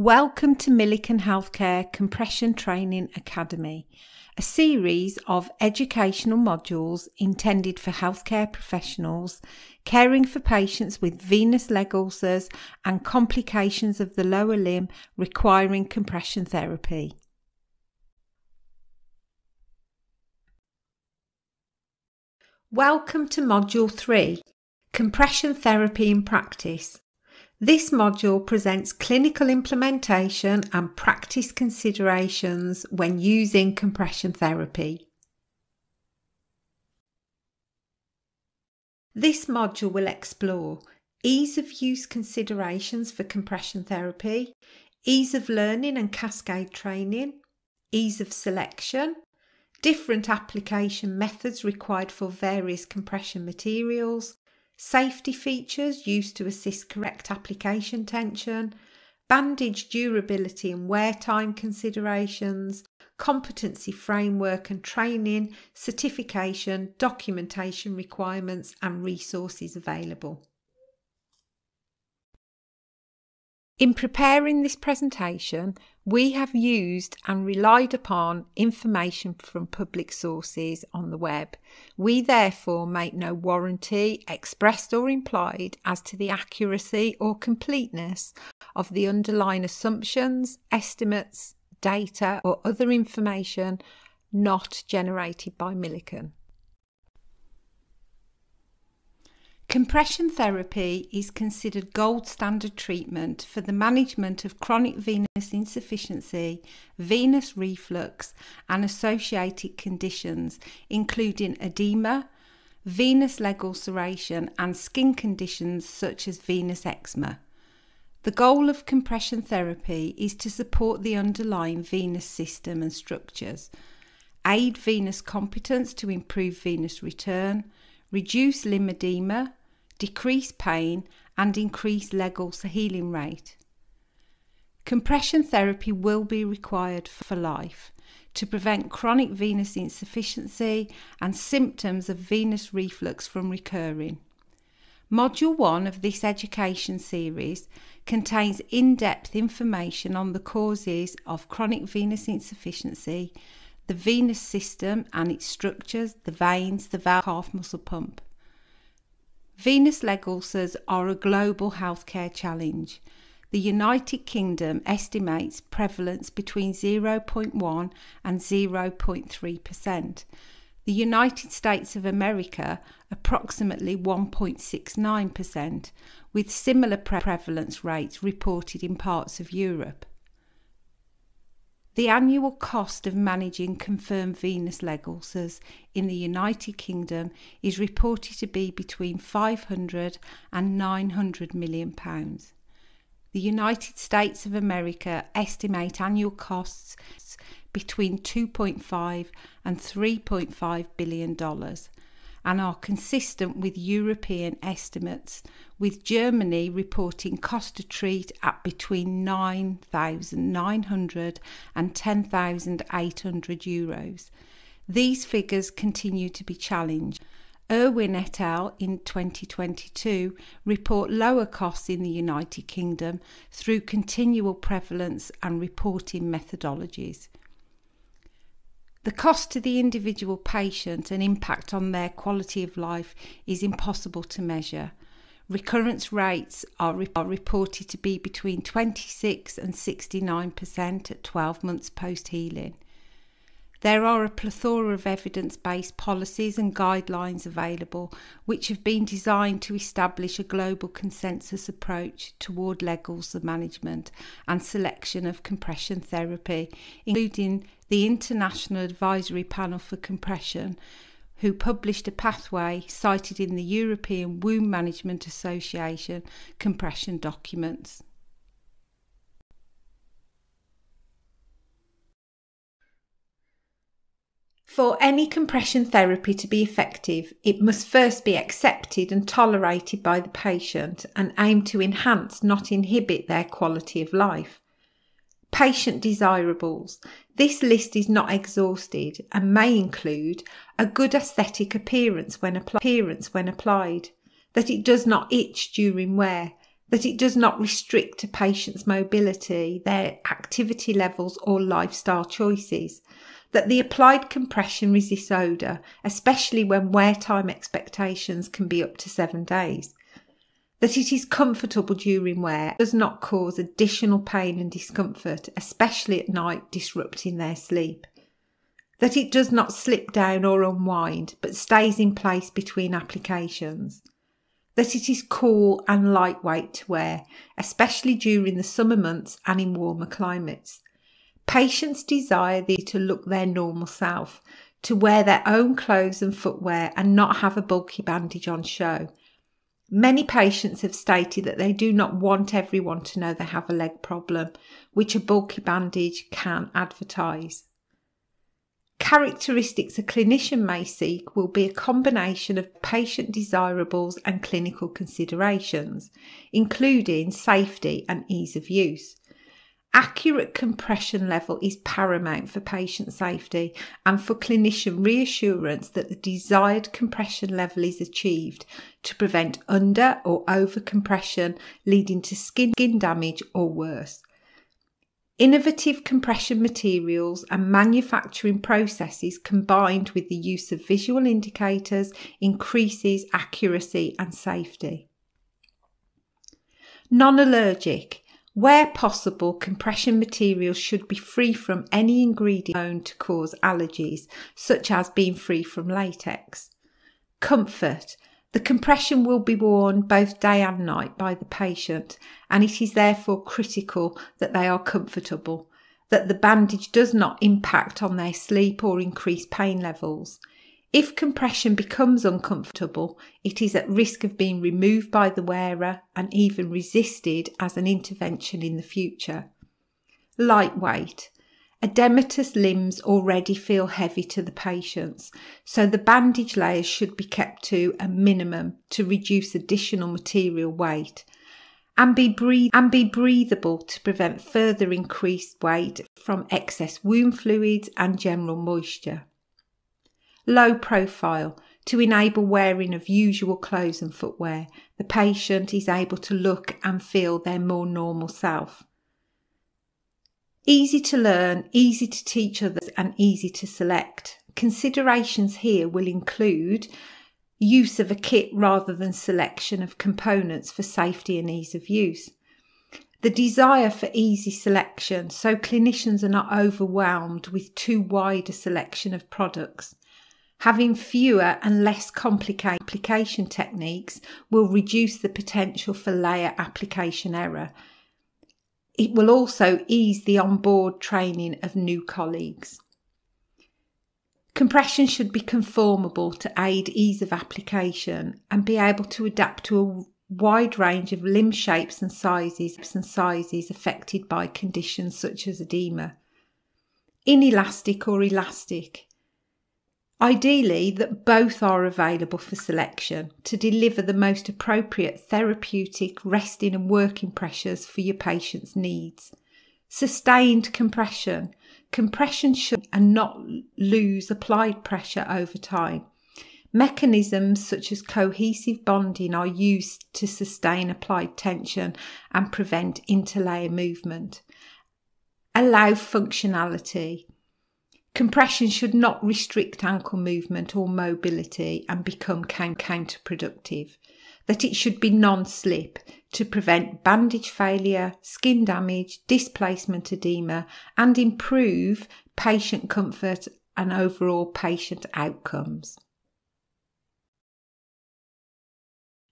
Welcome to Milliken Healthcare Compression Training Academy, a series of educational modules intended for healthcare professionals caring for patients with venous leg ulcers and complications of the lower limb requiring compression therapy. Welcome to Module 3 Compression Therapy in Practice. This module presents clinical implementation and practice considerations when using compression therapy. This module will explore ease of use considerations for compression therapy, ease of learning and cascade training, ease of selection, different application methods required for various compression materials, safety features used to assist correct application tension, bandage durability and wear time considerations, competency framework and training, certification, documentation requirements, and resources available. In preparing this presentation, we have used and relied upon information from public sources on the web. We therefore make no warranty, expressed or implied, as to the accuracy or completeness of the underlying assumptions, estimates, data, or other information not generated by Milliken. Compression therapy is considered gold standard treatment for the management of chronic venous insufficiency, venous reflux, and associated conditions, including edema, venous leg ulceration, and skin conditions such as venous eczema. The goal of compression therapy is to support the underlying venous system and structures, aid venous competence to improve venous return, reduce limb edema, decrease pain, and increase leg ulcer healing rate. Compression therapy will be required for life to prevent chronic venous insufficiency and symptoms of venous reflux from recurring. Module 1 of this education series contains in depth information on the causes of chronic venous insufficiency, the venous system and its structures, the veins, the valve, calf muscle pump. Venous leg ulcers are a global healthcare challenge. The United Kingdom estimates prevalence between 0.1 and 0.3%. The United States of America approximately 1.69%, with similar prevalence rates reported in parts of Europe. The annual cost of managing confirmed venous leg ulcers in the United Kingdom is reported to be between 500 and 900 million pounds. The United States of America estimate annual costs between 2.5 and 3.5 billion dollars and are consistent with European estimates, with Germany reporting cost to treat at between 9,900 and 10,800 euros. These figures continue to be challenged. Irwin et al. in 2022 report lower costs in the United Kingdom through continual prevalence and reporting methodologies. The cost to the individual patient and impact on their quality of life is impossible to measure. Recurrence rates are, re- are reported to be between 26 and 69% at 12 months post healing. There are a plethora of evidence based policies and guidelines available which have been designed to establish a global consensus approach toward leg ulcer management and selection of compression therapy, including the International Advisory Panel for Compression, who published a pathway cited in the European Wound Management Association compression documents. For any compression therapy to be effective, it must first be accepted and tolerated by the patient and aim to enhance, not inhibit, their quality of life. Patient desirables. This list is not exhausted and may include a good aesthetic appearance when, applied, appearance when applied, that it does not itch during wear, that it does not restrict a patient's mobility, their activity levels, or lifestyle choices, that the applied compression resists odour, especially when wear time expectations can be up to seven days, that it is comfortable during wear, does not cause additional pain and discomfort, especially at night, disrupting their sleep. That it does not slip down or unwind, but stays in place between applications that it is cool and lightweight to wear, especially during the summer months and in warmer climates. Patients desire thee to look their normal self, to wear their own clothes and footwear and not have a bulky bandage on show. Many patients have stated that they do not want everyone to know they have a leg problem, which a bulky bandage can advertise. Characteristics a clinician may seek will be a combination of patient desirables and clinical considerations, including safety and ease of use. Accurate compression level is paramount for patient safety and for clinician reassurance that the desired compression level is achieved to prevent under or over compression leading to skin damage or worse. Innovative compression materials and manufacturing processes combined with the use of visual indicators increases accuracy and safety. Non-allergic. Where possible, compression materials should be free from any ingredient known to cause allergies, such as being free from latex. Comfort. The compression will be worn both day and night by the patient, and it is therefore critical that they are comfortable, that the bandage does not impact on their sleep or increase pain levels. If compression becomes uncomfortable, it is at risk of being removed by the wearer and even resisted as an intervention in the future. Lightweight. Edematous limbs already feel heavy to the patients, so the bandage layers should be kept to a minimum to reduce additional material weight and be, breathe- and be breathable to prevent further increased weight from excess wound fluids and general moisture. Low profile to enable wearing of usual clothes and footwear. The patient is able to look and feel their more normal self. Easy to learn, easy to teach others, and easy to select. Considerations here will include use of a kit rather than selection of components for safety and ease of use. The desire for easy selection so clinicians are not overwhelmed with too wide a selection of products. Having fewer and less complicated application techniques will reduce the potential for layer application error it will also ease the onboard training of new colleagues. Compression should be conformable to aid ease of application and be able to adapt to a wide range of limb shapes and sizes and sizes affected by conditions such as edema. Inelastic or elastic Ideally, that both are available for selection to deliver the most appropriate therapeutic resting and working pressures for your patient's needs. Sustained compression. Compression should and not lose applied pressure over time. Mechanisms such as cohesive bonding are used to sustain applied tension and prevent interlayer movement. Allow functionality. Compression should not restrict ankle movement or mobility and become counterproductive. That it should be non slip to prevent bandage failure, skin damage, displacement edema, and improve patient comfort and overall patient outcomes.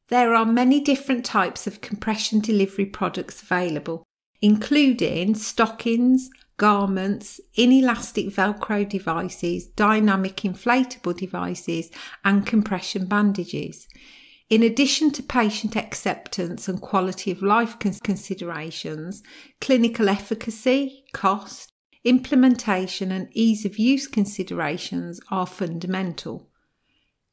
There are many different types of compression delivery products available, including stockings, garments, inelastic Velcro devices, dynamic inflatable devices, and compression bandages. In addition to patient acceptance and quality of life considerations, clinical efficacy, cost, implementation, and ease of use considerations are fundamental.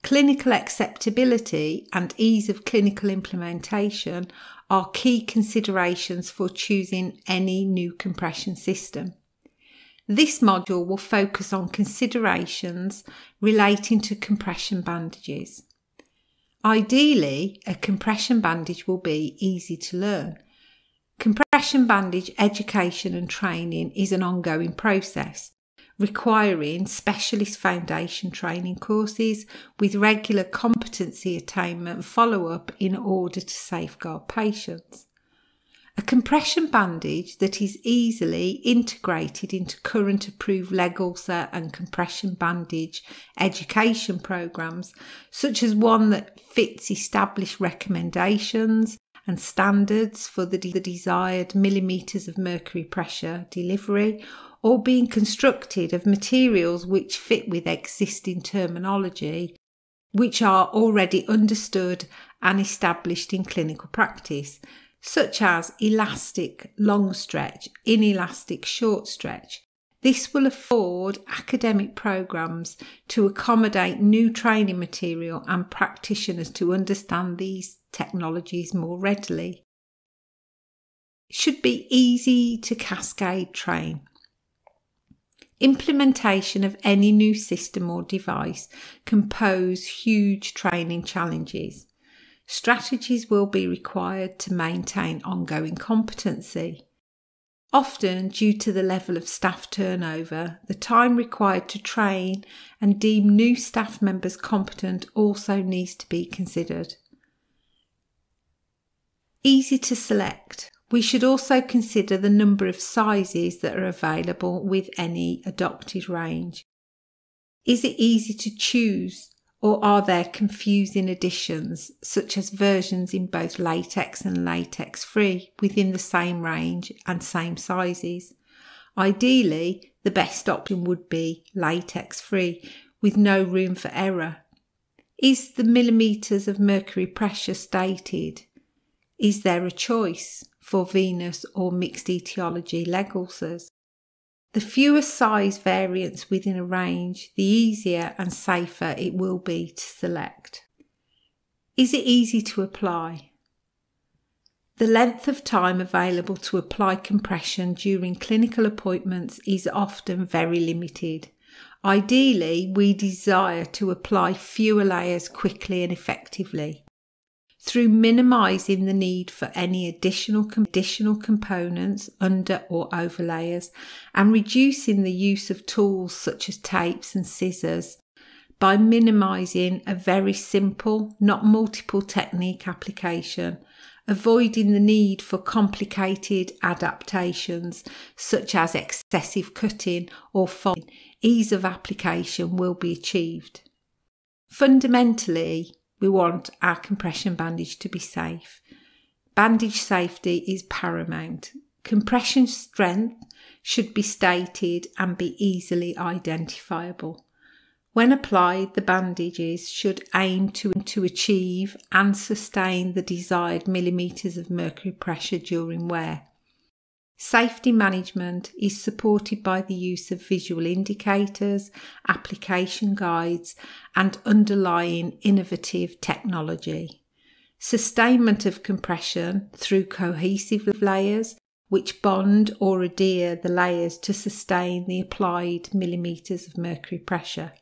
Clinical acceptability and ease of clinical implementation are key considerations for choosing any new compression system. This module will focus on considerations relating to compression bandages. Ideally, a compression bandage will be easy to learn. Compression bandage education and training is an ongoing process, requiring specialist foundation training courses with regular competency attainment follow up in order to safeguard patients. A compression bandage that is easily integrated into current approved leg ulcer and compression bandage education programs, such as one that fits established recommendations and standards for the, the desired millimetres of mercury pressure delivery, or being constructed of materials which fit with existing terminology, which are already understood and established in clinical practice such as elastic long stretch, inelastic short stretch. This will afford academic programs to accommodate new training material and practitioners to understand these technologies more readily. Should be easy to cascade train. Implementation of any new system or device can pose huge training challenges. Strategies will be required to maintain ongoing competency. Often, due to the level of staff turnover, the time required to train and deem new staff members competent also needs to be considered. Easy to select. We should also consider the number of sizes that are available with any adopted range. Is it easy to choose or are there confusing additions, such as versions in both latex and latex free within the same range and same sizes? Ideally, the best option would be latex free with no room for error. Is the millimetres of mercury pressure stated? Is there a choice for venous or mixed etiology leg ulcers? The fewer size variants within a range, the easier and safer it will be to select. Is it easy to apply? The length of time available to apply compression during clinical appointments is often very limited. Ideally, we desire to apply fewer layers quickly and effectively through minimizing the need for any additional additional components under or over layers and reducing the use of tools such as tapes and scissors by minimizing a very simple not multiple technique application avoiding the need for complicated adaptations such as excessive cutting or folding ease of application will be achieved. Fundamentally we want our compression bandage to be safe. Bandage safety is paramount. Compression strength should be stated and be easily identifiable. When applied, the bandages should aim to, to achieve and sustain the desired millimetres of mercury pressure during wear. Safety management is supported by the use of visual indicators, application guides, and underlying innovative technology. Sustainment of compression through cohesive layers, which bond or adhere the layers to sustain the applied millimetres of mercury pressure.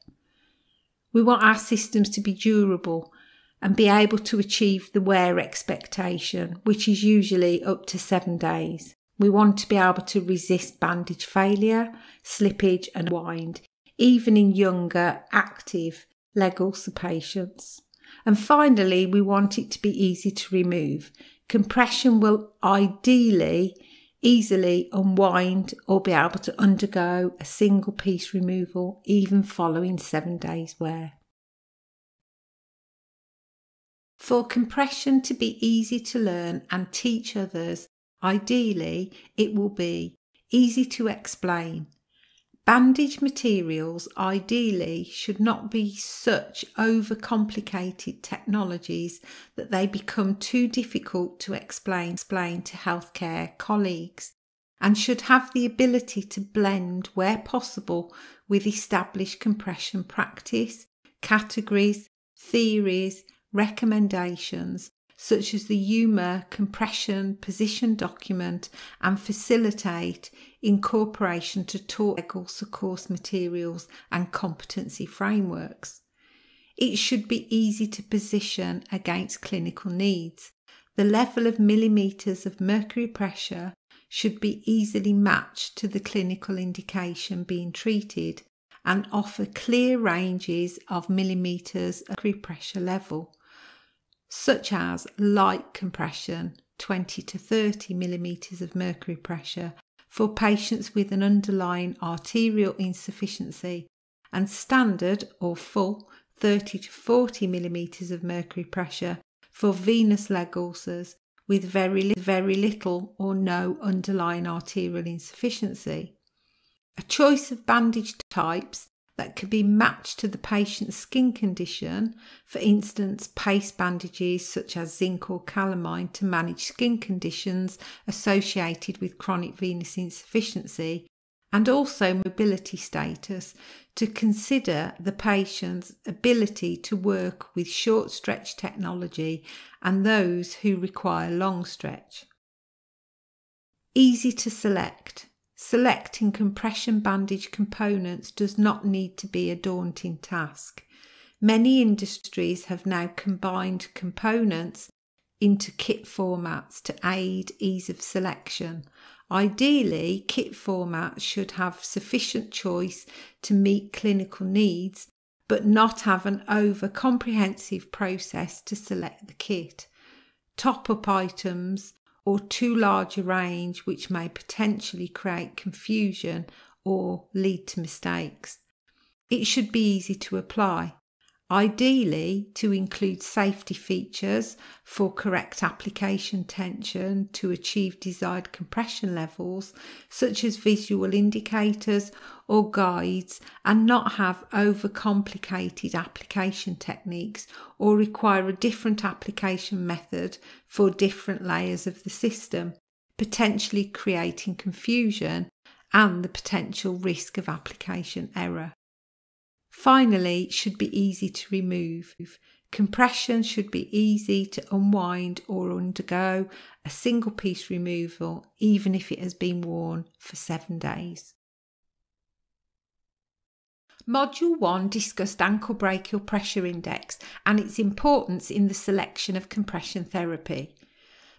We want our systems to be durable and be able to achieve the wear expectation, which is usually up to seven days. We want to be able to resist bandage failure, slippage, and wind, even in younger, active leg ulcer patients. And finally, we want it to be easy to remove. Compression will ideally easily unwind or be able to undergo a single piece removal even following seven days wear. For compression to be easy to learn and teach others, Ideally, it will be easy to explain. Bandage materials ideally should not be such overcomplicated technologies that they become too difficult to explain, explain to healthcare colleagues and should have the ability to blend where possible with established compression practice, categories, theories, recommendations, such as the EWMA compression position document and facilitate incorporation to ulcer course materials and competency frameworks. It should be easy to position against clinical needs. The level of millimetres of mercury pressure should be easily matched to the clinical indication being treated and offer clear ranges of millimetres of mercury pressure level, such as light compression 20 to 30 millimetres of mercury pressure for patients with an underlying arterial insufficiency and standard or full 30 to 40 millimetres of mercury pressure for venous leg ulcers with very, very little or no underlying arterial insufficiency. A choice of bandage types that can be matched to the patient's skin condition, for instance, paste bandages such as zinc or calamine to manage skin conditions associated with chronic venous insufficiency, and also mobility status to consider the patient's ability to work with short stretch technology and those who require long stretch. Easy to select. Selecting compression bandage components does not need to be a daunting task. Many industries have now combined components into kit formats to aid ease of selection. Ideally, kit formats should have sufficient choice to meet clinical needs, but not have an over comprehensive process to select the kit. Top up items or too large a range which may potentially create confusion or lead to mistakes. It should be easy to apply ideally to include safety features for correct application tension to achieve desired compression levels, such as visual indicators or guides, and not have overcomplicated application techniques or require a different application method for different layers of the system, potentially creating confusion and the potential risk of application error. Finally, should be easy to remove. Compression should be easy to unwind or undergo a single piece removal, even if it has been worn for seven days. Module 1 discussed ankle brachial pressure index and its importance in the selection of compression therapy.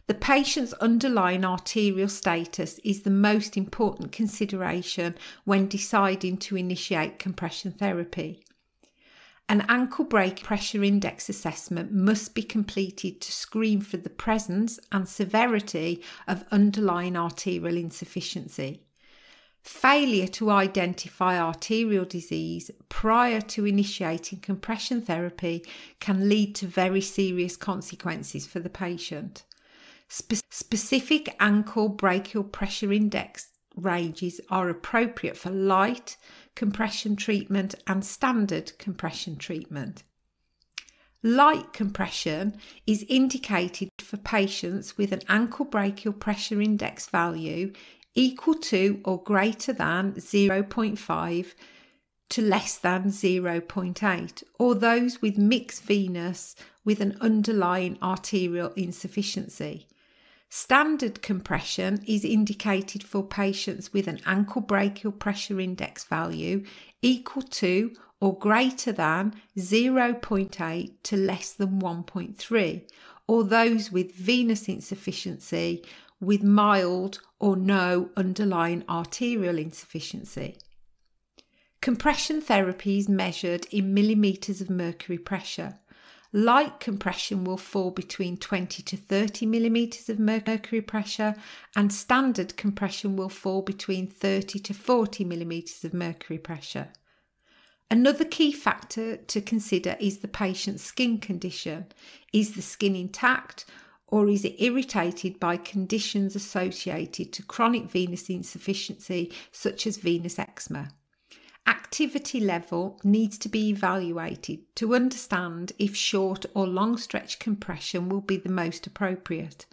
The patient's underlying arterial status is the most important consideration when deciding to initiate compression therapy. An ankle brachial pressure index assessment must be completed to screen for the presence and severity of underlying arterial insufficiency. Failure to identify arterial disease prior to initiating compression therapy can lead to very serious consequences for the patient. Spe- specific ankle brachial pressure index ranges are appropriate for light compression treatment and standard compression treatment. Light compression is indicated for patients with an ankle brachial pressure index value equal to or greater than 0.5 to less than 0.8, or those with mixed venous with an underlying arterial insufficiency. Standard compression is indicated for patients with an ankle brachial pressure index value equal to or greater than 0.8 to less than 1.3, or those with venous insufficiency with mild or no underlying arterial insufficiency. Compression therapy is measured in millimetres of mercury pressure. Light compression will fall between 20 to 30 millimeters of mercury pressure, and standard compression will fall between 30 to 40 millimeters of mercury pressure. Another key factor to consider is the patient's skin condition. Is the skin intact or is it irritated by conditions associated to chronic venous insufficiency, such as venous eczema? Activity level needs to be evaluated to understand if short or long stretch compression will be the most appropriate.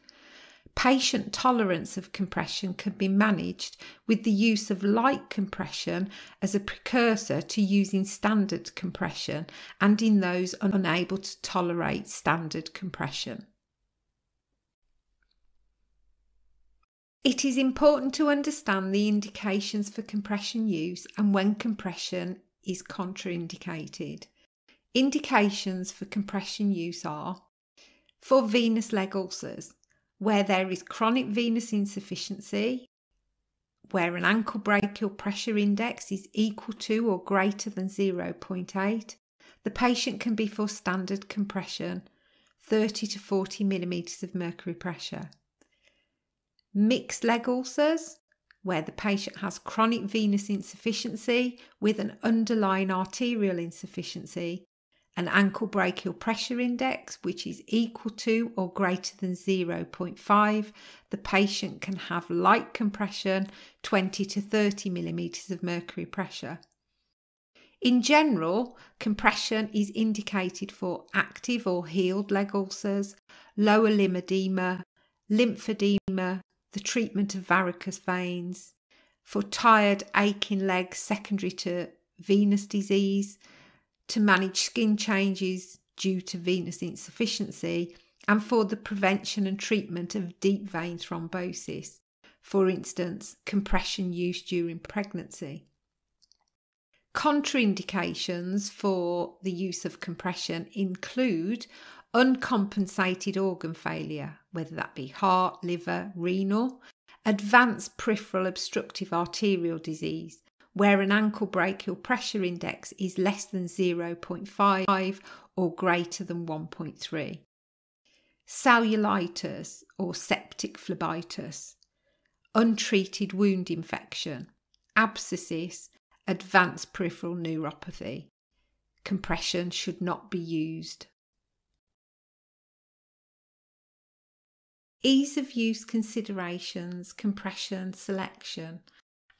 Patient tolerance of compression can be managed with the use of light compression as a precursor to using standard compression and in those unable to tolerate standard compression. It is important to understand the indications for compression use and when compression is contraindicated. Indications for compression use are for venous leg ulcers, where there is chronic venous insufficiency, where an ankle brachial pressure index is equal to or greater than 0.8, the patient can be for standard compression, 30 to 40 millimeters of mercury pressure. Mixed leg ulcers, where the patient has chronic venous insufficiency with an underlying arterial insufficiency, an ankle brachial pressure index which is equal to or greater than 0.5, the patient can have light compression 20 to 30 millimeters of mercury pressure. In general, compression is indicated for active or healed leg ulcers, lower limb edema, lymphedema, the treatment of varicose veins, for tired, aching legs secondary to venous disease, to manage skin changes due to venous insufficiency and for the prevention and treatment of deep vein thrombosis, for instance, compression use during pregnancy. Contraindications for the use of compression include uncompensated organ failure, whether that be heart, liver, renal, advanced peripheral obstructive arterial disease, where an ankle brachial pressure index is less than 0.5 or greater than 1.3. Cellulitis or septic phlebitis, untreated wound infection, abscesses, advanced peripheral neuropathy. Compression should not be used. Ease of use considerations, compression selection.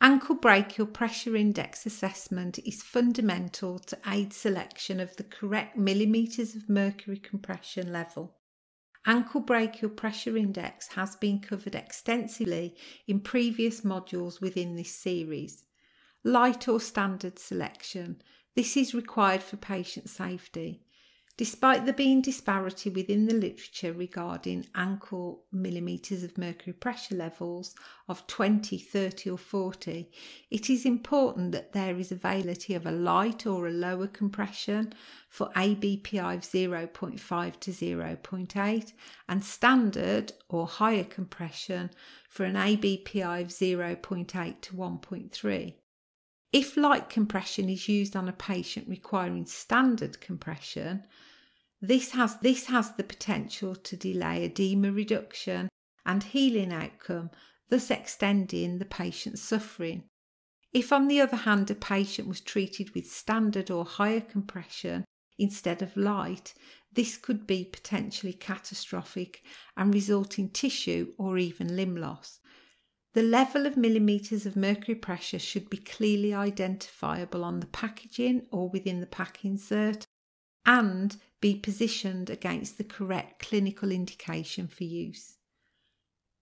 Ankle brachial pressure index assessment is fundamental to aid selection of the correct millimetres of mercury compression level. Ankle brachial pressure index has been covered extensively in previous modules within this series. Light or standard selection. This is required for patient safety. Despite there being disparity within the literature regarding ankle millimetres of mercury pressure levels of 20, 30, or 40, it is important that there is availability of a light or a lower compression for ABPI of 0.5 to 0.8 and standard or higher compression for an ABPI of 0.8 to 1.3. If light compression is used on a patient requiring standard compression, this has, this has the potential to delay edema reduction and healing outcome, thus extending the patient's suffering. If, on the other hand, a patient was treated with standard or higher compression instead of light, this could be potentially catastrophic and result in tissue or even limb loss. The level of millimetres of mercury pressure should be clearly identifiable on the packaging or within the pack insert and be positioned against the correct clinical indication for use.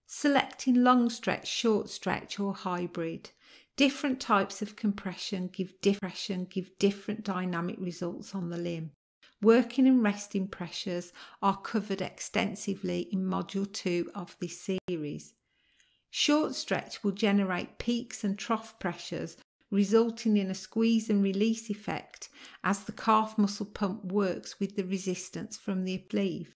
Selecting long stretch, short stretch, or hybrid. Different types of compression give different, give different dynamic results on the limb. Working and resting pressures are covered extensively in Module 2 of this series. Short stretch will generate peaks and trough pressures, resulting in a squeeze and release effect as the calf muscle pump works with the resistance from the sleeve.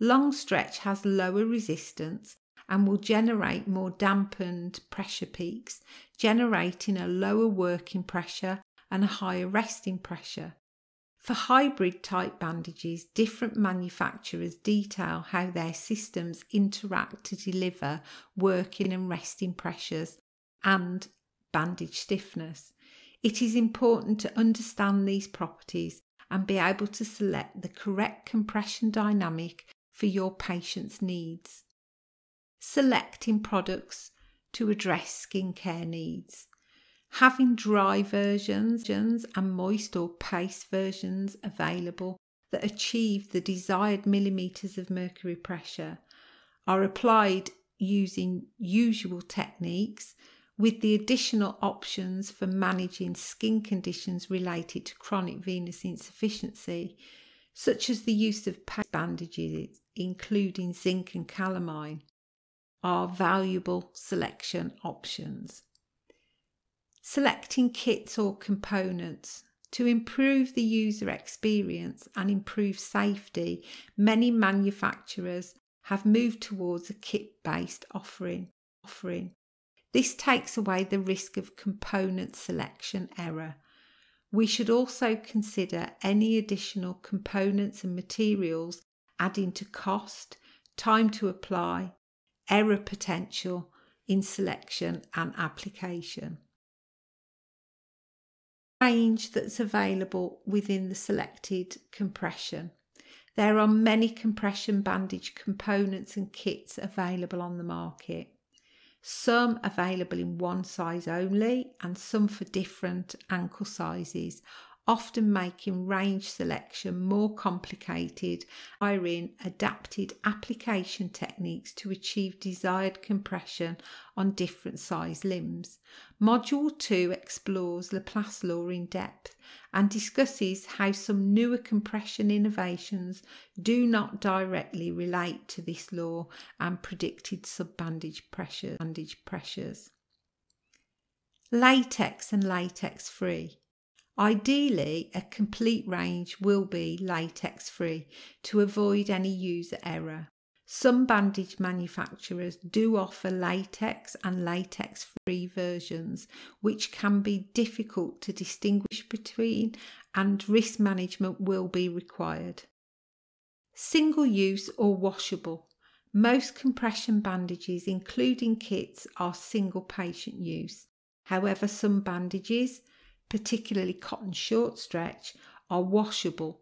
Long stretch has lower resistance and will generate more dampened pressure peaks, generating a lower working pressure and a higher resting pressure. For hybrid type bandages, different manufacturers detail how their systems interact to deliver working and resting pressures and bandage stiffness. It is important to understand these properties and be able to select the correct compression dynamic for your patient's needs. Selecting products to address skincare needs having dry versions and moist or paste versions available that achieve the desired millimeters of mercury pressure are applied using usual techniques with the additional options for managing skin conditions related to chronic venous insufficiency, such as the use of paste bandages, including zinc and calamine, are valuable selection options. Selecting kits or components. To improve the user experience and improve safety, many manufacturers have moved towards a kit based offering. offering. This takes away the risk of component selection error. We should also consider any additional components and materials adding to cost, time to apply, error potential in selection and application. Range that's available within the selected compression. There are many compression bandage components and kits available on the market some available in one size only, and some for different ankle sizes, often making range selection more complicated, requiring adapted application techniques to achieve desired compression on different size limbs. Module 2 explores Laplace law in depth and discusses how some newer compression innovations do not directly relate to this law and predicted subbandage pressure, pressures. Latex and latex free. Ideally, a complete range will be latex free to avoid any user error. Some bandage manufacturers do offer latex and latex free versions, which can be difficult to distinguish between, and risk management will be required. Single use or washable. Most compression bandages, including kits, are single patient use. However, some bandages, particularly cotton short stretch, are washable.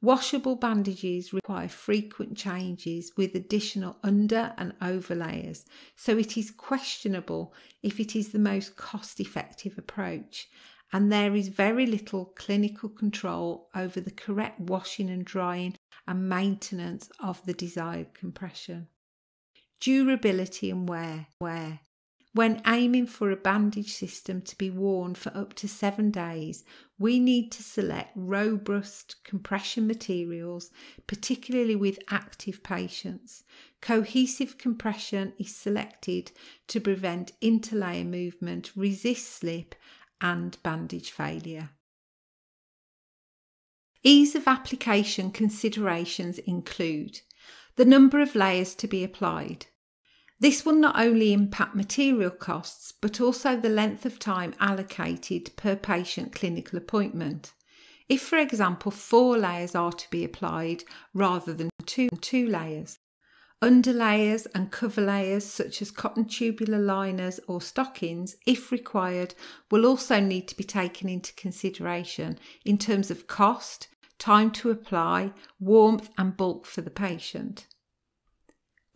Washable bandages require frequent changes with additional under and over layers, so it is questionable if it is the most cost effective approach, and there is very little clinical control over the correct washing and drying and maintenance of the desired compression. Durability and wear. wear. When aiming for a bandage system to be worn for up to seven days, we need to select robust compression materials, particularly with active patients. Cohesive compression is selected to prevent interlayer movement, resist slip, and bandage failure. Ease of application considerations include the number of layers to be applied, this will not only impact material costs, but also the length of time allocated per patient clinical appointment. If, for example, four layers are to be applied rather than two, two layers, underlayers and cover layers such as cotton tubular liners or stockings, if required, will also need to be taken into consideration in terms of cost, time to apply, warmth, and bulk for the patient.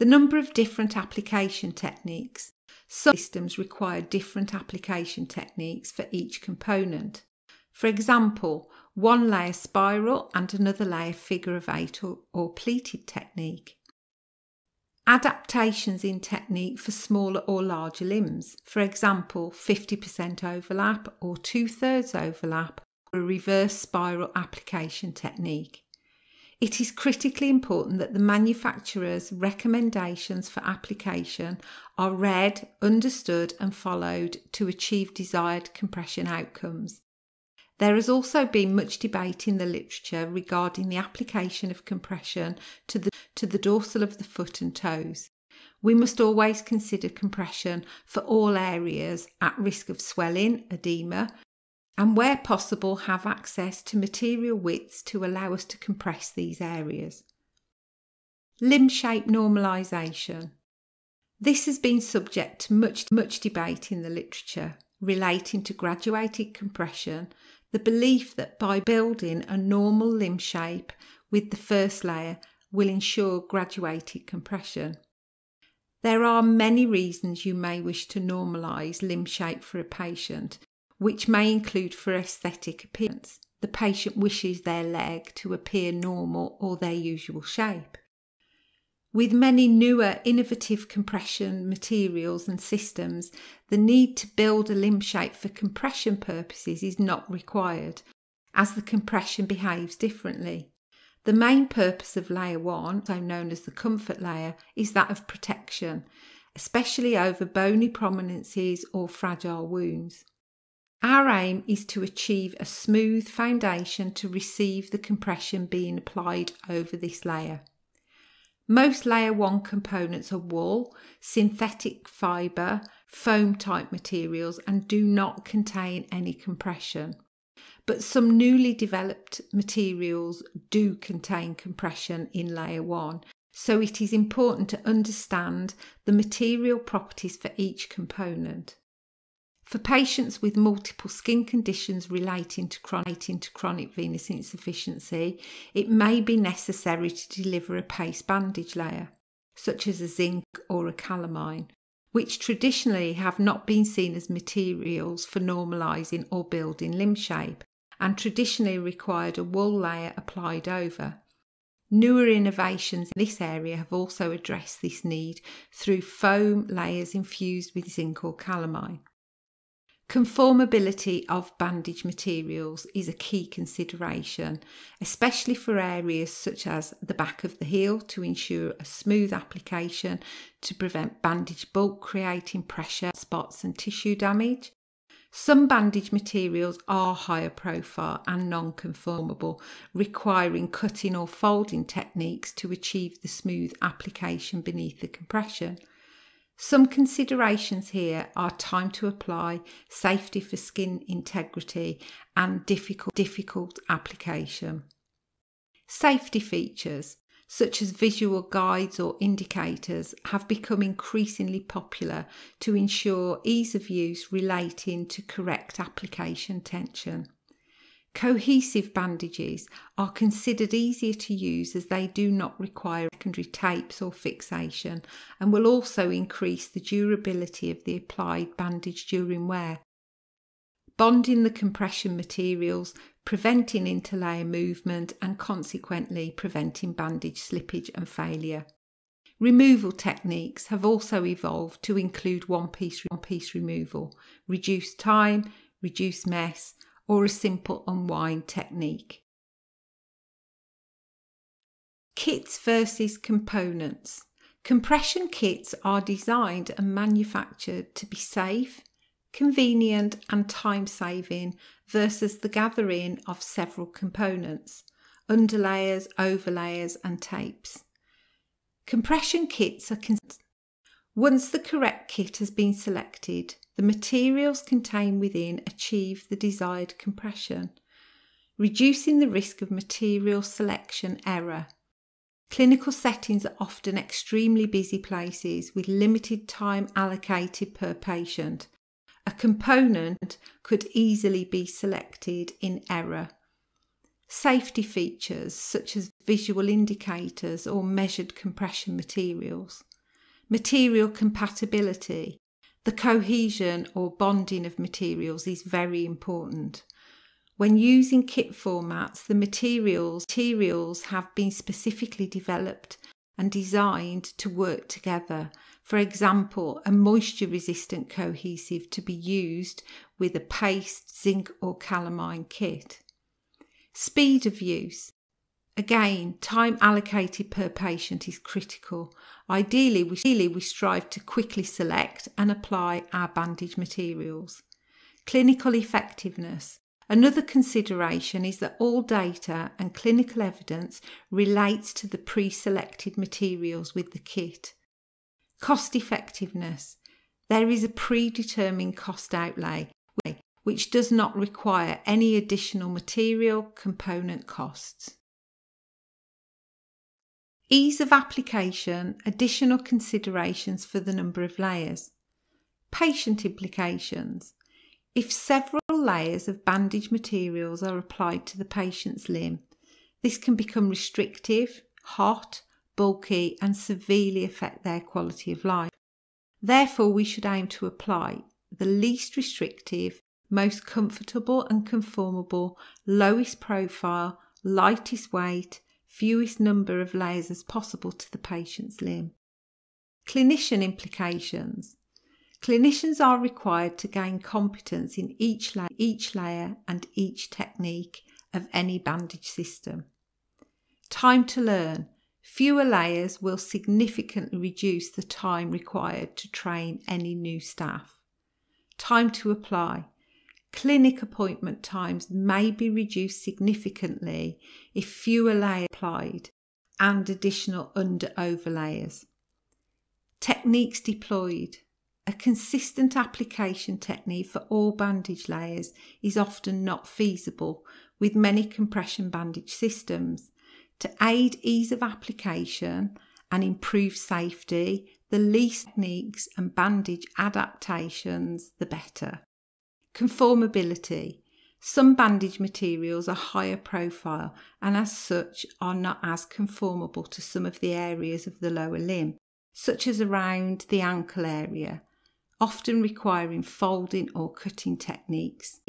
The number of different application techniques. Some systems require different application techniques for each component. For example, one layer spiral and another layer figure of eight or, or pleated technique. Adaptations in technique for smaller or larger limbs, for example, 50% overlap or two thirds overlap, or a reverse spiral application technique. It is critically important that the manufacturer's recommendations for application are read, understood, and followed to achieve desired compression outcomes. There has also been much debate in the literature regarding the application of compression to the, to the dorsal of the foot and toes. We must always consider compression for all areas at risk of swelling, edema, and where possible have access to material widths to allow us to compress these areas. Limb shape normalisation. This has been subject to much, much debate in the literature relating to graduated compression, the belief that by building a normal limb shape with the first layer will ensure graduated compression. There are many reasons you may wish to normalise limb shape for a patient, which may include for aesthetic appearance. The patient wishes their leg to appear normal or their usual shape. With many newer innovative compression materials and systems, the need to build a limb shape for compression purposes is not required, as the compression behaves differently. The main purpose of layer 1, also known as the comfort layer, is that of protection, especially over bony prominences or fragile wounds. Our aim is to achieve a smooth foundation to receive the compression being applied over this layer. Most layer 1 components are wool, synthetic fibre, foam type materials and do not contain any compression. But some newly developed materials do contain compression in layer 1, so it is important to understand the material properties for each component. For patients with multiple skin conditions relating to chronic, venous insufficiency, it may be necessary to deliver a paste bandage layer, such as a zinc or a calamine, which traditionally have not been seen as materials for normalising or building limb shape and traditionally required a wool layer applied over. Newer innovations in this area have also addressed this need through foam layers infused with zinc or calamine. Conformability of bandage materials is a key consideration, especially for areas such as the back of the heel to ensure a smooth application to prevent bandage bulk creating pressure spots and tissue damage. Some bandage materials are higher profile and non conformable, requiring cutting or folding techniques to achieve the smooth application beneath the compression. Some considerations here are time to apply, safety for skin integrity, and difficult, difficult application. Safety features such as visual guides or indicators have become increasingly popular to ensure ease of use relating to correct application tension. Cohesive bandages are considered easier to use as they do not require secondary tapes or fixation and will also increase the durability of the applied bandage during wear. Bonding the compression materials, preventing interlayer movement and consequently preventing bandage slippage and failure. Removal techniques have also evolved to include one piece, one piece removal, reduce time, reduce mess, or a simple unwind technique. Kits versus components. Compression kits are designed and manufactured to be safe, convenient, and time saving versus the gathering of several components, underlayers, overlayers, and tapes. Compression kits are. Once the correct kit has been selected, the materials contained within achieve the desired compression, reducing the risk of material selection error. Clinical settings are often extremely busy places with limited time allocated per patient. A component could easily be selected in error. Safety features such as visual indicators or measured compression materials. Material compatibility the cohesion or bonding of materials is very important. When using kit formats, the materials, materials have been specifically developed and designed to work together. For example, a moisture resistant cohesive to be used with a paste, zinc, or calamine kit. Speed of use. Again, time allocated per patient is critical. Ideally, we, ideally, we strive to quickly select and apply our bandage materials. Clinical effectiveness. Another consideration is that all data and clinical evidence relates to the pre selected materials with the kit. Cost effectiveness. There is a predetermined cost outlay which does not require any additional material component costs. Ease of application, additional considerations for the number of layers. Patient implications. If several layers of bandage materials are applied to the patient's limb, this can become restrictive, hot, bulky, and severely affect their quality of life. Therefore, we should aim to apply the least restrictive, most comfortable and conformable, lowest profile, lightest weight, fewest number of layers as possible to the patient's limb. Clinician implications. Clinicians are required to gain competence in each, la- each layer and each technique of any bandage system. Time to learn. Fewer layers will significantly reduce the time required to train any new staff. Time to apply. Clinic appointment times may be reduced significantly if fewer layers applied and additional under overlayers. Techniques deployed. A consistent application technique for all bandage layers is often not feasible with many compression bandage systems. To aid ease of application and improve safety, the least techniques and bandage adaptations, the better. Conformability. Some bandage materials are higher profile and, as such, are not as conformable to some of the areas of the lower limb, such as around the ankle area, often requiring folding or cutting techniques.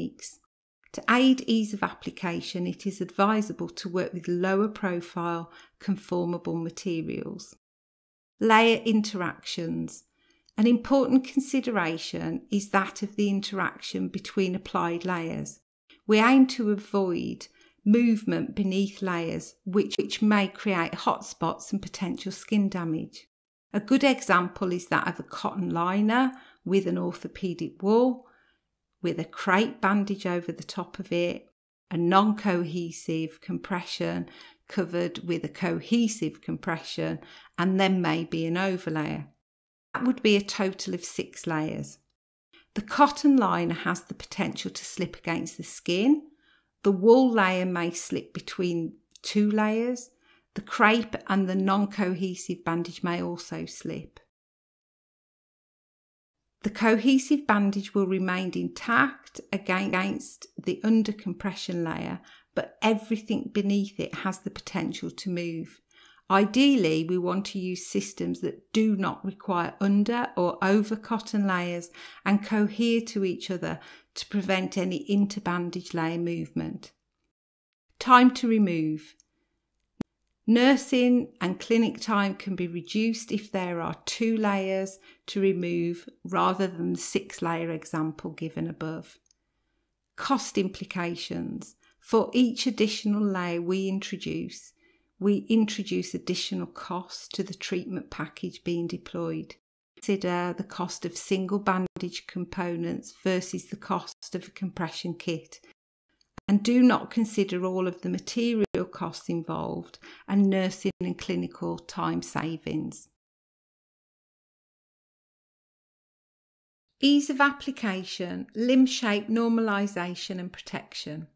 To aid ease of application, it is advisable to work with lower profile conformable materials. Layer interactions. An important consideration is that of the interaction between applied layers. We aim to avoid movement beneath layers, which, which may create hotspots and potential skin damage. A good example is that of a cotton liner with an orthopedic wool, with a crepe bandage over the top of it, a non cohesive compression covered with a cohesive compression, and then maybe an overlayer. That would be a total of six layers. The cotton liner has the potential to slip against the skin. The wool layer may slip between two layers. The crepe and the non cohesive bandage may also slip. The cohesive bandage will remain intact against the under compression layer, but everything beneath it has the potential to move. Ideally, we want to use systems that do not require under or over cotton layers and cohere to each other to prevent any interbandage layer movement. Time to remove. Nursing and clinic time can be reduced if there are two layers to remove rather than the six layer example given above. Cost implications. For each additional layer we introduce, we introduce additional costs to the treatment package being deployed. Consider the cost of single bandage components versus the cost of a compression kit and do not consider all of the material costs involved and nursing and clinical time savings. Ease of application, limb shape normalisation and protection.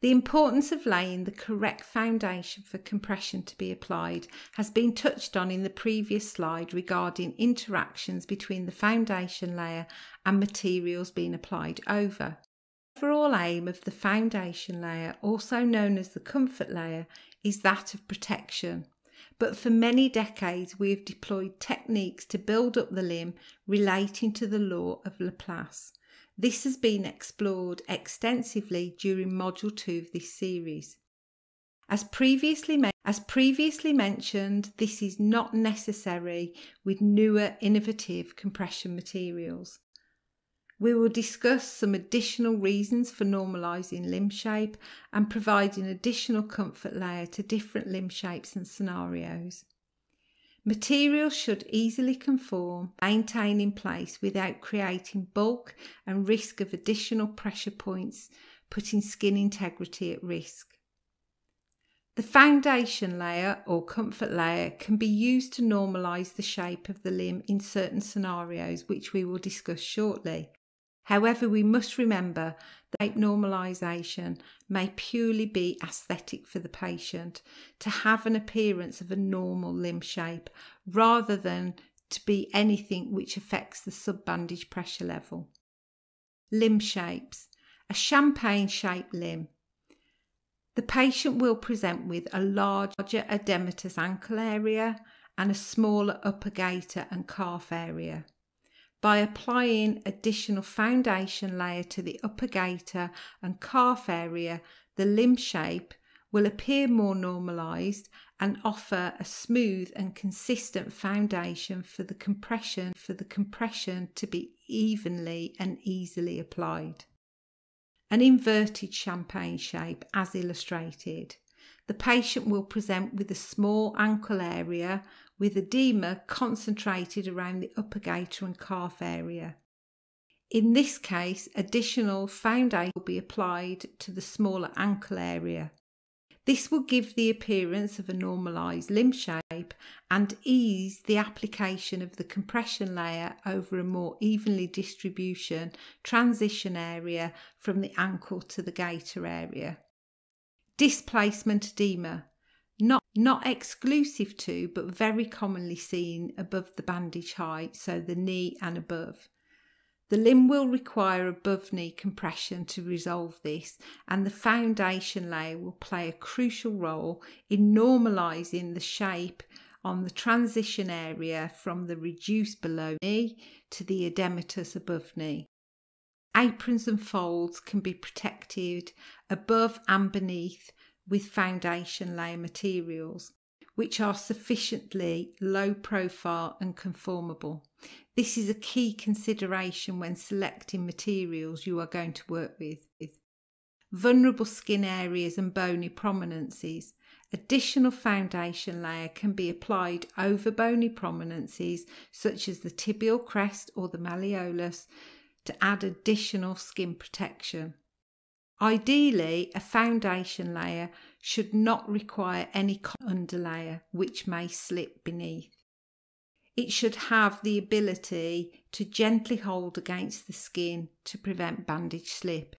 The importance of laying the correct foundation for compression to be applied has been touched on in the previous slide regarding interactions between the foundation layer and materials being applied over The overall aim of the foundation layer, also known as the comfort layer, is that of protection. But for many decades, we have deployed techniques to build up the limb relating to the law of Laplace. This has been explored extensively during Module 2 of this series. As previously, as previously mentioned, this is not necessary with newer innovative compression materials. We will discuss some additional reasons for normalising limb shape and providing additional comfort layer to different limb shapes and scenarios. Materials should easily conform, maintain in place without creating bulk and risk of additional pressure points, putting skin integrity at risk. The foundation layer or comfort layer can be used to normalise the shape of the limb in certain scenarios, which we will discuss shortly. However, we must remember that normalisation may purely be aesthetic for the patient to have an appearance of a normal limb shape rather than to be anything which affects the subbandage pressure level. Limb shapes. A champagne shaped limb. The patient will present with a larger edematous ankle area and a smaller upper gaiter and calf area by applying additional foundation layer to the upper gaiter and calf area, the limb shape will appear more normalized and offer a smooth and consistent foundation for the compression for the compression to be evenly and easily applied. An inverted champagne shape as illustrated. The patient will present with a small ankle area with edema concentrated around the upper gaiter and calf area. In this case, additional foundation will be applied to the smaller ankle area. This will give the appearance of a normalised limb shape and ease the application of the compression layer over a more evenly distribution transition area from the ankle to the gaiter area. Displacement edema, not, not exclusive to but very commonly seen above the bandage height, so the knee and above. The limb will require above knee compression to resolve this, and the foundation layer will play a crucial role in normalising the shape on the transition area from the reduced below knee to the edematous above knee. Aprons and folds can be protected above and beneath with foundation layer materials which are sufficiently low profile and conformable. This is a key consideration when selecting materials you are going to work with. Vulnerable skin areas and bony prominences. Additional foundation layer can be applied over bony prominences such as the tibial crest or the malleolus to add additional skin protection. Ideally, a foundation layer should not require any underlayer which may slip beneath. It should have the ability to gently hold against the skin to prevent bandage slip.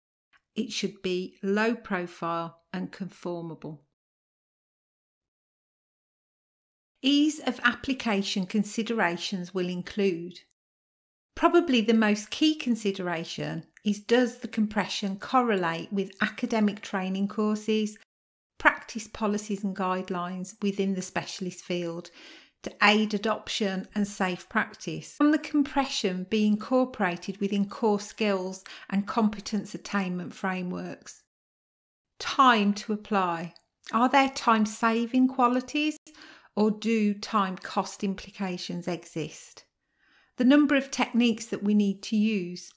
It should be low profile and conformable. Ease of application considerations will include Probably the most key consideration is does the compression correlate with academic training courses, practice policies and guidelines within the specialist field to aid adoption and safe practice. Can the compression be incorporated within core skills and competence attainment frameworks? Time to apply. Are there time saving qualities or do time cost implications exist? The number of techniques that we need to use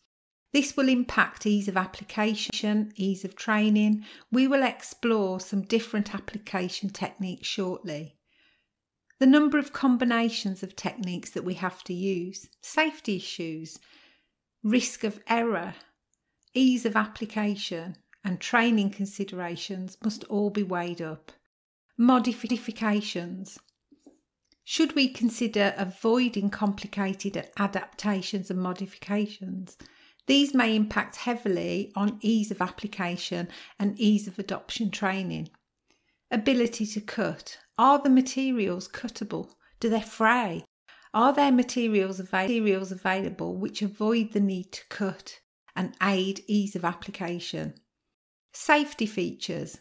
this will impact ease of application, ease of training. We will explore some different application techniques shortly. The number of combinations of techniques that we have to use, safety issues, risk of error, ease of application, and training considerations must all be weighed up. Modifications. Should we consider avoiding complicated adaptations and modifications? These may impact heavily on ease of application and ease of adoption training. Ability to cut. Are the materials cuttable? Do they fray? Are there materials, materials available which avoid the need to cut and aid ease of application? Safety features.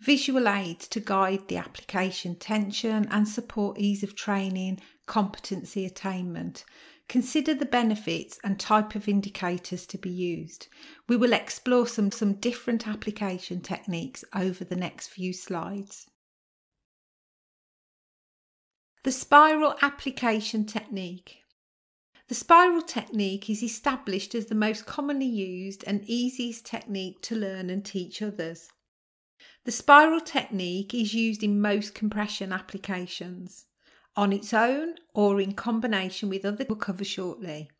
Visual aids to guide the application tension and support ease of training, competency attainment. Consider the benefits and type of indicators to be used. We will explore some, some different application techniques over the next few slides. The spiral application technique. The spiral technique is established as the most commonly used and easiest technique to learn and teach others. The spiral technique is used in most compression applications on its own or in combination with other we'll cover shortly.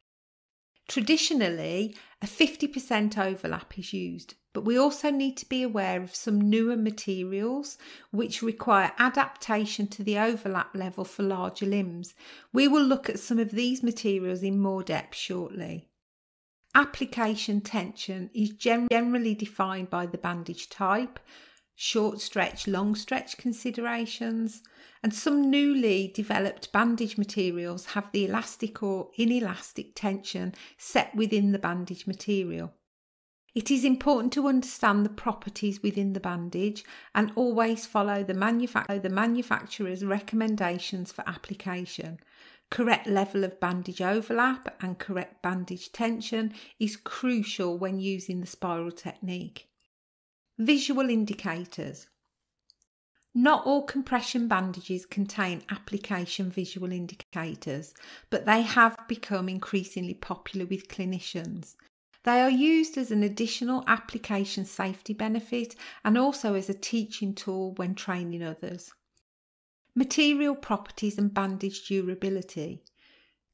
Traditionally, a 50% overlap is used, but we also need to be aware of some newer materials which require adaptation to the overlap level for larger limbs. We will look at some of these materials in more depth shortly. Application tension is generally defined by the bandage type, short stretch, long stretch considerations, and some newly developed bandage materials have the elastic or inelastic tension set within the bandage material. It is important to understand the properties within the bandage and always follow the, manufa- the manufacturer's recommendations for application. Correct level of bandage overlap and correct bandage tension is crucial when using the spiral technique. Visual indicators. Not all compression bandages contain application visual indicators, but they have become increasingly popular with clinicians. They are used as an additional application safety benefit and also as a teaching tool when training others. Material properties and bandage durability.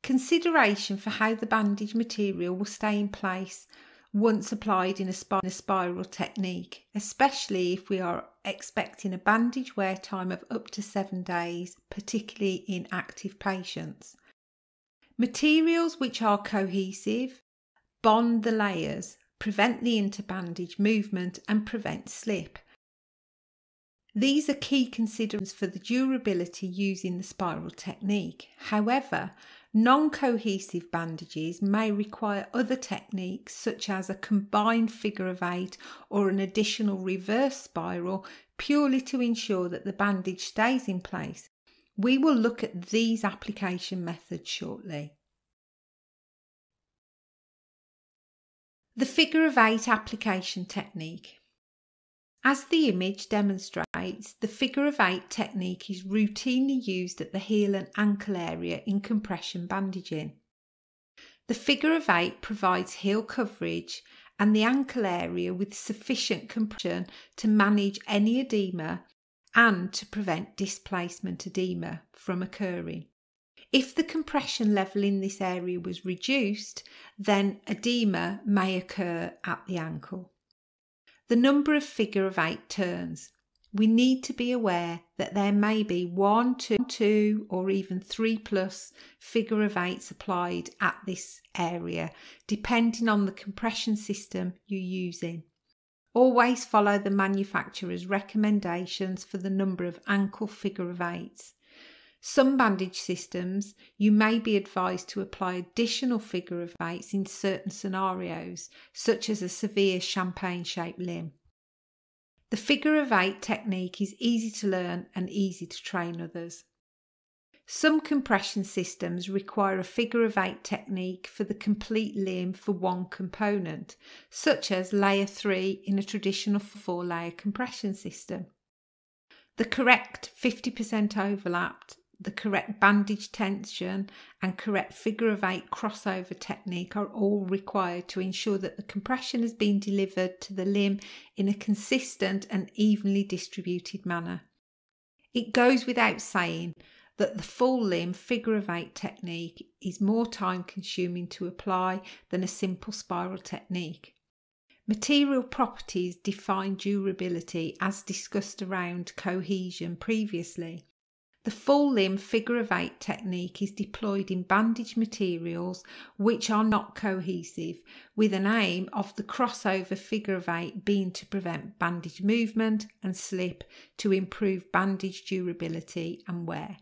Consideration for how the bandage material will stay in place once applied in a, a spiral technique, especially if we are expecting a bandage wear time of up to seven days, particularly in active patients. Materials which are cohesive bond the layers, prevent the interbandage movement, and prevent slip. These are key considerations for the durability using the spiral technique. However, non cohesive bandages may require other techniques such as a combined figure of eight or an additional reverse spiral purely to ensure that the bandage stays in place. We will look at these application methods shortly. The figure of eight application technique. As the image demonstrates, the figure of eight technique is routinely used at the heel and ankle area in compression bandaging. The figure of eight provides heel coverage and the ankle area with sufficient compression to manage any edema and to prevent displacement edema from occurring. If the compression level in this area was reduced, then edema may occur at the ankle the number of figure of eight turns. We need to be aware that there may be one, two, two, or even three plus figure of eights applied at this area, depending on the compression system you're using. Always follow the manufacturer's recommendations for the number of ankle figure of eights. Some bandage systems, you may be advised to apply additional figure of eights in certain scenarios, such as a severe champagne shaped limb. The figure of eight technique is easy to learn and easy to train others. Some compression systems require a figure of eight technique for the complete limb for one component, such as layer 3 in a traditional four layer compression system. The correct 50% overlapped the correct bandage tension and correct figure of eight crossover technique are all required to ensure that the compression has been delivered to the limb in a consistent and evenly distributed manner. It goes without saying that the full limb figure of eight technique is more time consuming to apply than a simple spiral technique. Material properties define durability as discussed around cohesion previously. The full limb figure of eight technique is deployed in bandage materials which are not cohesive, with an aim of the crossover figure of eight being to prevent bandage movement and slip to improve bandage durability and wear.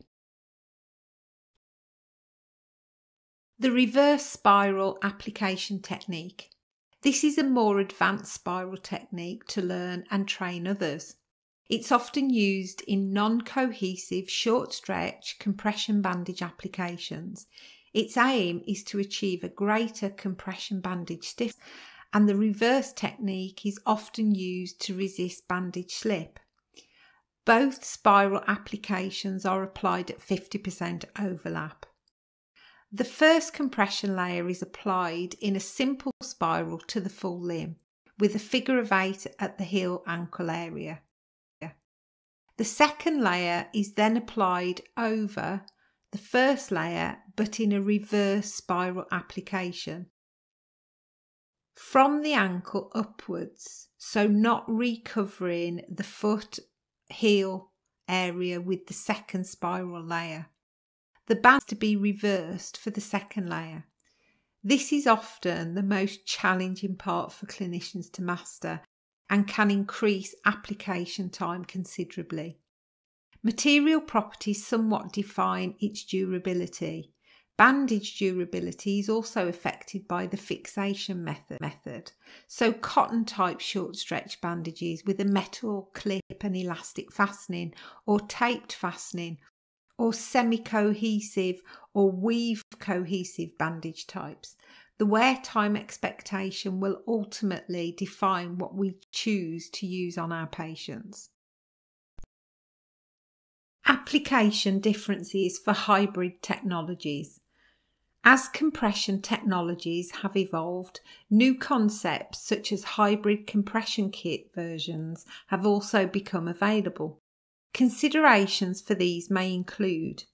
The reverse spiral application technique. This is a more advanced spiral technique to learn and train others. It's often used in non cohesive short stretch compression bandage applications. Its aim is to achieve a greater compression bandage stiffness, and the reverse technique is often used to resist bandage slip. Both spiral applications are applied at 50% overlap. The first compression layer is applied in a simple spiral to the full limb with a figure of eight at the heel ankle area. The second layer is then applied over the first layer but in a reverse spiral application. From the ankle upwards, so not recovering the foot heel area with the second spiral layer. The band to be reversed for the second layer. This is often the most challenging part for clinicians to master and can increase application time considerably. Material properties somewhat define its durability. Bandage durability is also affected by the fixation method. method. So, cotton type short stretch bandages with a metal clip and elastic fastening, or taped fastening, or semi cohesive or weave cohesive bandage types. The wear time expectation will ultimately define what we choose to use on our patients. Application differences for hybrid technologies. As compression technologies have evolved, new concepts such as hybrid compression kit versions have also become available. Considerations for these may include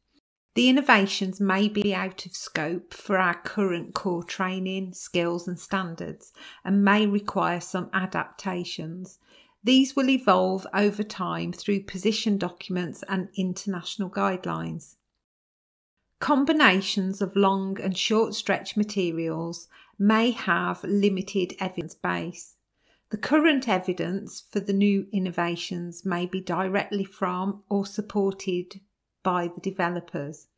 The innovations may be out of scope for our current core training, skills, and standards and may require some adaptations. These will evolve over time through position documents and international guidelines. Combinations of long and short stretch materials may have limited evidence base. The current evidence for the new innovations may be directly from or supported by the developers.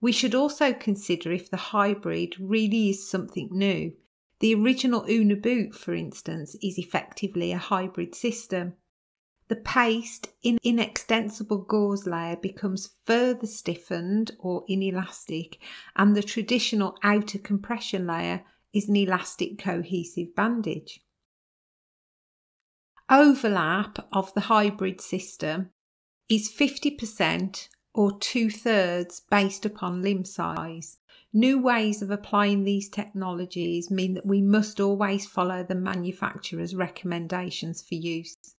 We should also consider if the hybrid really is something new. The original Unna boot, for instance, is effectively a hybrid system. The paste in inextensible gauze layer becomes further stiffened or inelastic, and the traditional outer compression layer is an elastic cohesive bandage. Overlap of the hybrid system is 50% or two thirds based upon limb size. New ways of applying these technologies mean that we must always follow the manufacturer's recommendations for use.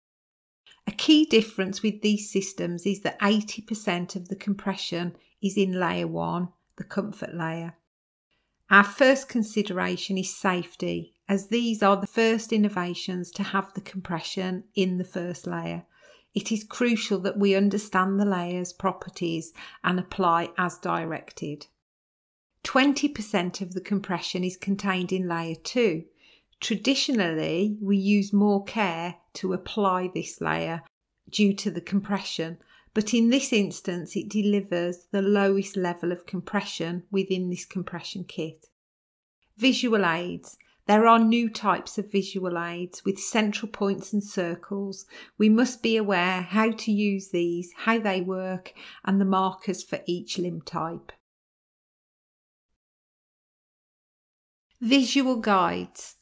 A key difference with these systems is that 80% of the compression is in layer 1, the comfort layer. Our first consideration is safety, as these are the first innovations to have the compression in the first layer it is crucial that we understand the layer's properties and apply as directed. 20% of the compression is contained in layer 2. Traditionally, we use more care to apply this layer due to the compression, but in this instance, it delivers the lowest level of compression within this compression kit. Visual aids. There are new types of visual aids with central points and circles. We must be aware how to use these, how they work, and the markers for each limb type. Visual guides.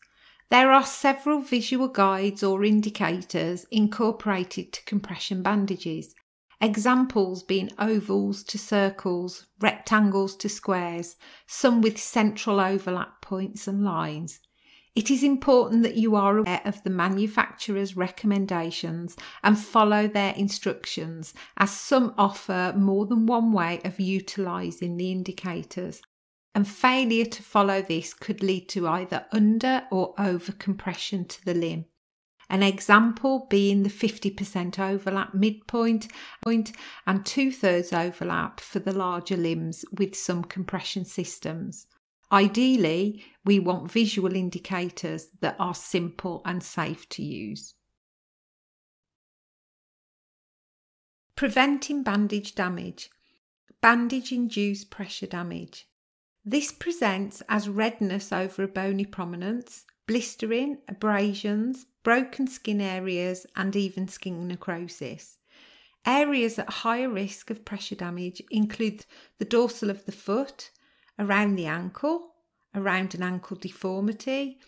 There are several visual guides or indicators incorporated to compression bandages. Examples being ovals to circles, rectangles to squares, some with central overlap points and lines. It is important that you are aware of the manufacturer's recommendations and follow their instructions, as some offer more than one way of utilising the indicators. And failure to follow this could lead to either under or over compression to the limb. An example being the 50% overlap midpoint and two thirds overlap for the larger limbs with some compression systems. Ideally, we want visual indicators that are simple and safe to use. Preventing bandage damage. Bandage induced pressure damage. This presents as redness over a bony prominence, blistering, abrasions, broken skin areas, and even skin necrosis. Areas at higher risk of pressure damage include the dorsal of the foot, around the ankle, around an ankle deformity,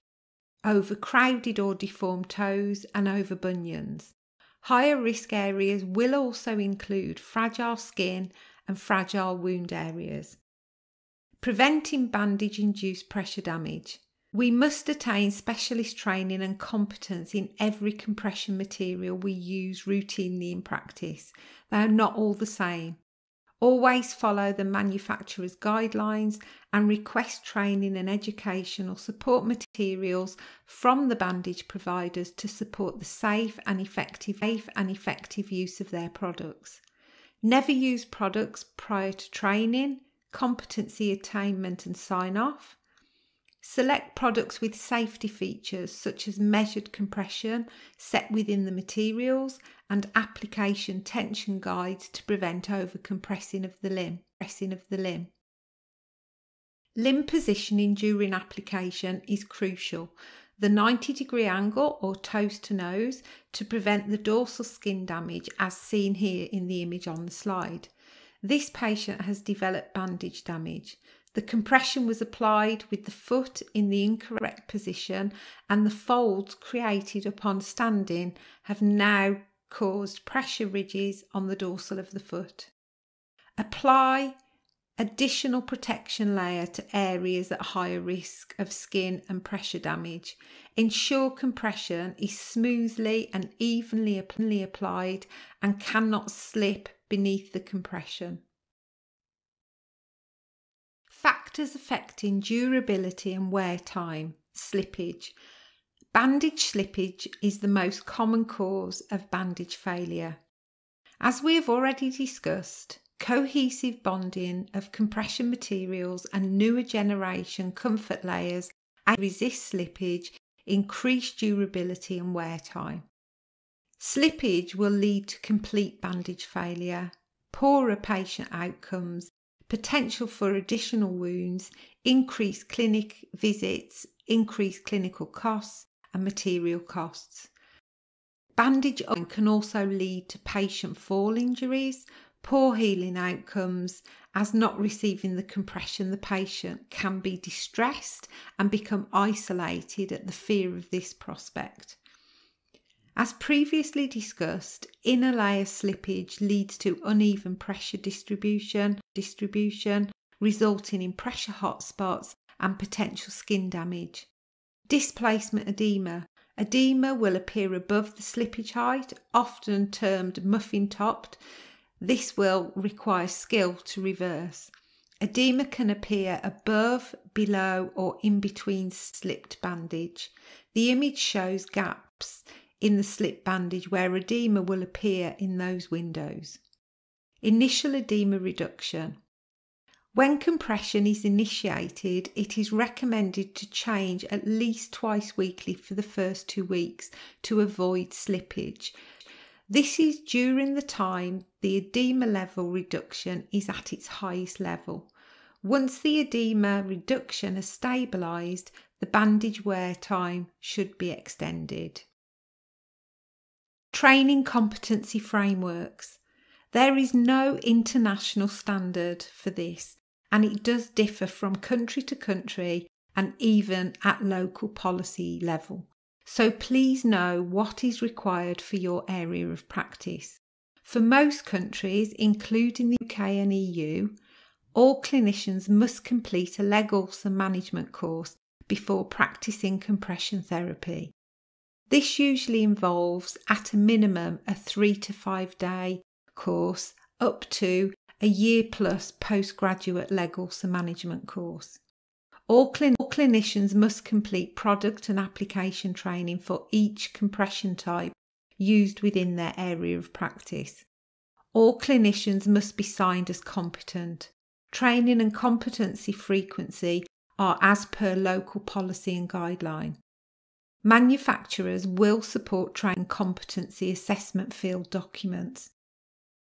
over crowded or deformed toes, and over bunions. Higher risk areas will also include fragile skin and fragile wound areas. Preventing bandage induced pressure damage. We must attain specialist training and competence in every compression material we use routinely in practice. They are not all the same. Always follow the manufacturer's guidelines and request training and educational support materials from the bandage providers to support the safe and effective, safe and effective use of their products. Never use products prior to training, competency attainment and sign off. Select products with safety features such as measured compression set within the materials and application tension guides to prevent overcompressing of the limb. Pressing of the limb. Limb positioning during application is crucial. The 90 degree angle or toes to nose to prevent the dorsal skin damage as seen here in the image on the slide. This patient has developed bandage damage. The compression was applied with the foot in the incorrect position, and the folds created upon standing have now caused pressure ridges on the dorsal of the foot. Apply additional protection layer to areas at higher risk of skin and pressure damage. Ensure compression is smoothly and evenly applied and cannot slip beneath the compression. Factors affecting durability and wear time. Slippage. Bandage slippage is the most common cause of bandage failure. As we have already discussed, cohesive bonding of compression materials and newer generation comfort layers resist slippage, increase durability and wear time. Slippage will lead to complete bandage failure, poorer patient outcomes, potential for additional wounds, increased clinic visits, increased clinical costs, and material costs. Bandage can also lead to patient fall injuries, poor healing outcomes, as not receiving the compression the patient can be distressed and become isolated at the fear of this prospect. As previously discussed, inner layer slippage leads to uneven pressure distribution, distribution resulting in pressure hotspots and potential skin damage. Displacement edema. Edema will appear above the slippage height, often termed muffin topped. This will require skill to reverse. Edema can appear above, below, or in between slipped bandage. The image shows gaps in the slip bandage where edema will appear in those windows. Initial edema reduction. When compression is initiated, it is recommended to change at least twice weekly for the first two weeks to avoid slippage. This is during the time the edema level reduction is at its highest level. Once the edema reduction has stabilised, the bandage wear time should be extended. Training competency frameworks. There is no international standard for this, and it does differ from country to country and even at local policy level. So please know what is required for your area of practice. For most countries, including the UK and EU, all clinicians must complete a leg ulcer management course before practicing compression therapy. This usually involves, at a minimum, a three to five day course up to a year plus postgraduate leg ulcer management course. All, clin- all, clinicians must complete product and application training for each compression type used within their area of practice. All clinicians must be signed as competent. Training and competency frequency are as per local policy and guideline. Manufacturers will support training competency assessment field documents.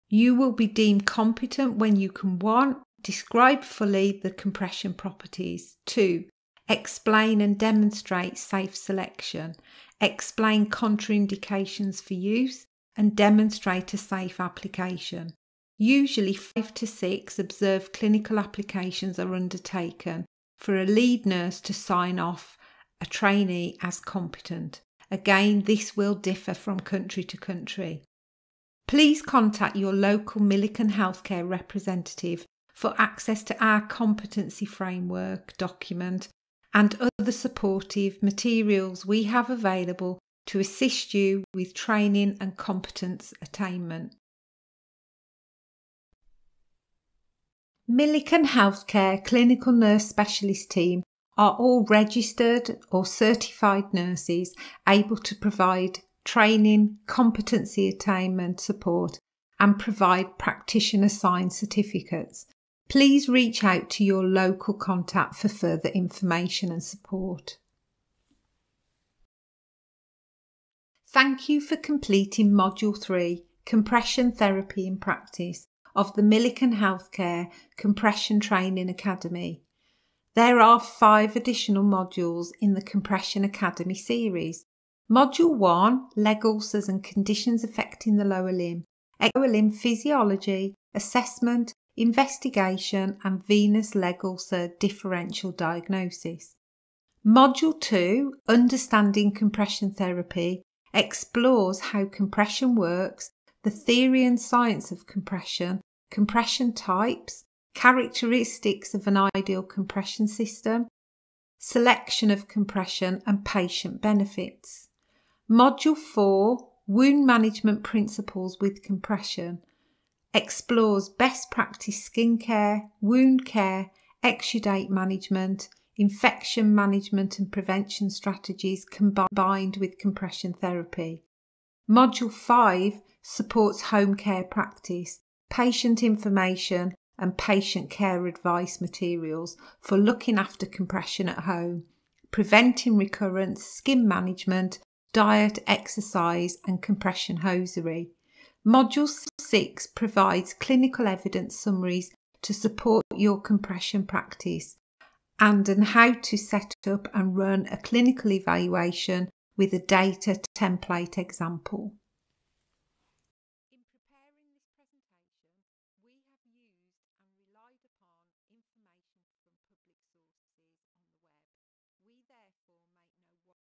You will be deemed competent when you can 1. Describe fully the compression properties. 2. Explain and demonstrate safe selection. Explain contraindications for use and demonstrate a safe application. Usually, 5 to 6 observed clinical applications are undertaken for a lead nurse to sign off a trainee as competent. Again, this will differ from country to country. Please contact your local Milliken Healthcare representative for access to our competency framework document and other supportive materials we have available to assist you with training and competence attainment. Milliken Healthcare Clinical Nurse Specialist Team are all registered or certified nurses able to provide training, competency attainment support, and provide practitioner signed certificates. Please reach out to your local contact for further information and support. Thank you for completing Module 3 Compression Therapy in Practice of the Milliken Healthcare Compression Training Academy. There are five additional modules in the Compression Academy series. Module 1 Leg ulcers and conditions affecting the lower limb, lower limb physiology, assessment, investigation, and venous leg ulcer differential diagnosis. Module 2 Understanding Compression Therapy explores how compression works, the theory and science of compression, compression types, characteristics of an ideal compression system, selection of compression, and patient benefits. Module 4 Wound Management Principles with Compression explores best practice skincare, wound care, exudate management, infection management and prevention strategies combined with compression therapy. Module 5 supports home care practice, patient information, and patient care advice materials for looking after compression at home, preventing recurrence, skin management, diet, exercise, and compression hosiery. Module 6 provides clinical evidence summaries to support your compression practice and on how to set up and run a clinical evaluation with a data template example.